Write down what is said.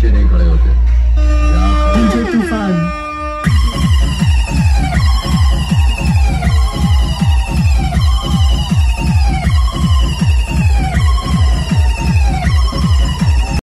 谢谢您。